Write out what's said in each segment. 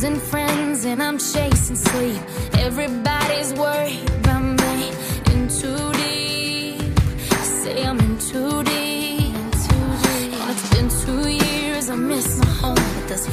Losing friends and I'm chasing sleep. Everybody's worried about me. In too deep. Say I'm in too deep. And it's been two years, I miss my home. But there's a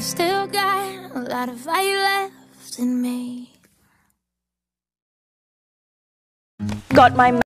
I've still got a lot of fight left in me. Got my